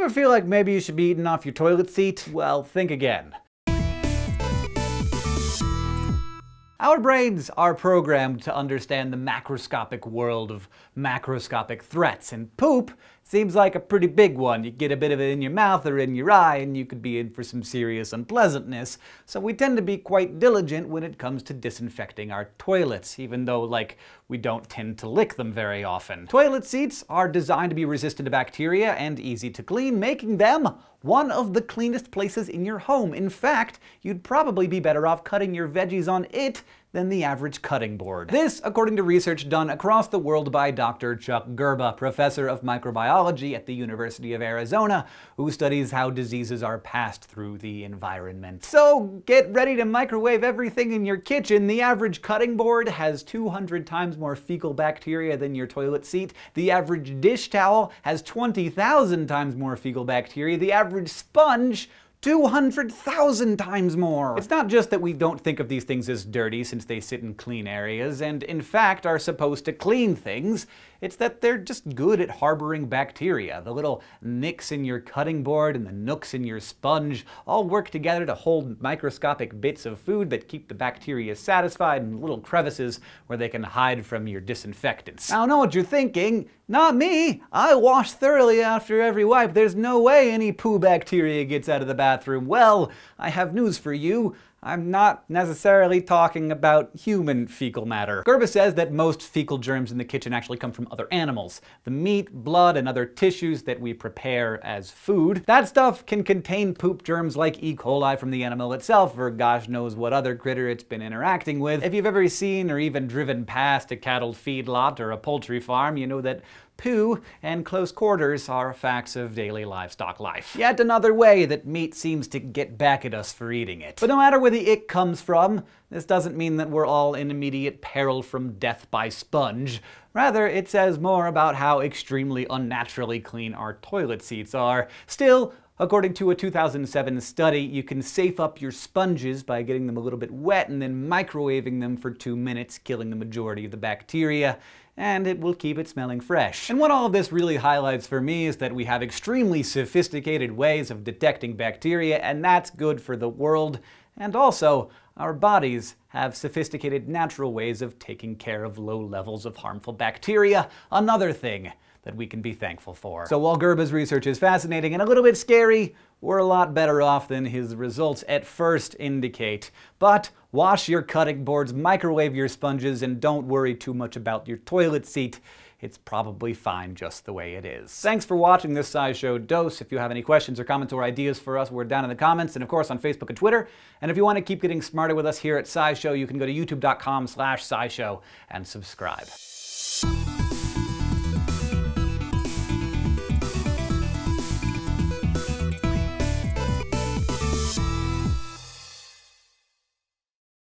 Ever feel like maybe you should be eating off your toilet seat? Well, think again. Our brains are programmed to understand the macroscopic world of macroscopic threats, and poop seems like a pretty big one. You get a bit of it in your mouth or in your eye, and you could be in for some serious unpleasantness. So we tend to be quite diligent when it comes to disinfecting our toilets, even though, like, we don't tend to lick them very often. Toilet seats are designed to be resistant to bacteria and easy to clean, making them one of the cleanest places in your home. In fact, you'd probably be better off cutting your veggies on it than the average cutting board. This, according to research done across the world by Dr. Chuck Gerba, professor of microbiology at the University of Arizona, who studies how diseases are passed through the environment. So get ready to microwave everything in your kitchen. The average cutting board has 200 times more fecal bacteria than your toilet seat. The average dish towel has 20,000 times more fecal bacteria. The average sponge 200,000 times more! It's not just that we don't think of these things as dirty since they sit in clean areas, and in fact are supposed to clean things. It's that they're just good at harboring bacteria. The little nicks in your cutting board and the nooks in your sponge all work together to hold microscopic bits of food that keep the bacteria satisfied and little crevices where they can hide from your disinfectants. I know what you're thinking. Not me! I wash thoroughly after every wipe. There's no way any poo bacteria gets out of the bathroom. Well, I have news for you. I'm not necessarily talking about human fecal matter. Gerba says that most fecal germs in the kitchen actually come from other animals. The meat, blood, and other tissues that we prepare as food. That stuff can contain poop germs like E. coli from the animal itself, or gosh knows what other critter it's been interacting with. If you've ever seen or even driven past a cattle feedlot or a poultry farm, you know that poo, and close quarters are facts of daily livestock life. Yet another way that meat seems to get back at us for eating it. But no matter where the ick comes from, this doesn't mean that we're all in immediate peril from death by sponge. Rather, it says more about how extremely unnaturally clean our toilet seats are. Still, According to a 2007 study, you can safe up your sponges by getting them a little bit wet and then microwaving them for two minutes, killing the majority of the bacteria and it will keep it smelling fresh. And what all of this really highlights for me is that we have extremely sophisticated ways of detecting bacteria, and that's good for the world. And also, our bodies have sophisticated natural ways of taking care of low levels of harmful bacteria, another thing that we can be thankful for. So while Gerba's research is fascinating and a little bit scary, we're a lot better off than his results at first indicate. But wash your cutting boards, microwave your sponges, and don't worry too much about your toilet seat. It's probably fine just the way it is. Thanks for watching this SciShow Dose. If you have any questions or comments or ideas for us, we're down in the comments, and of course on Facebook and Twitter. And if you want to keep getting smarter with us here at SciShow, you can go to youtube.com slash SciShow and subscribe.